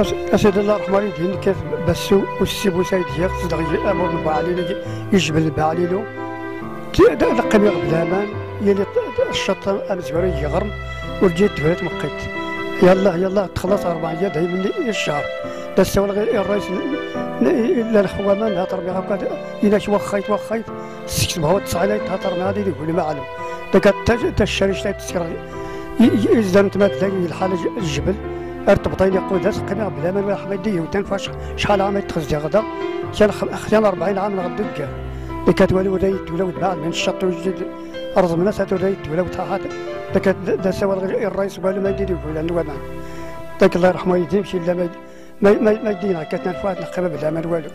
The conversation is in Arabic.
أسد الله الرحمن الرحيم كيف بسو والسيبو سايد ياك صدق ابو البعالي يجبل البعاليلو لقم يغب لامان يلي الشط امزوري يغرم والجيت تفرت مقيت. يلا يلا تخلص أربع أيام هي من الشهر. بس غير الرئيس لا الخوامان هاتر بها قد إلا شو وخيت وخيت. سكت بهو تسعيلات هاتر ما هذه يقول ما علم. دك تشريش تسير. يزدان تمات ذي الحالة الجبل. ارتبطين يقول بلا من ولا حمدية وتنفاش شحال عام يتخزج غدا كان خيان 40 عام غدا دك تولي وليت ولو بعد من الشط وجد أرض من الناس وليت ولو تحت. دك ذا سوى الرئيس قال ما يدير أنه ما دك الله يرحمه يديم شي لا ما ما يدينا. كتنا الفوات نقبل بلا ما والو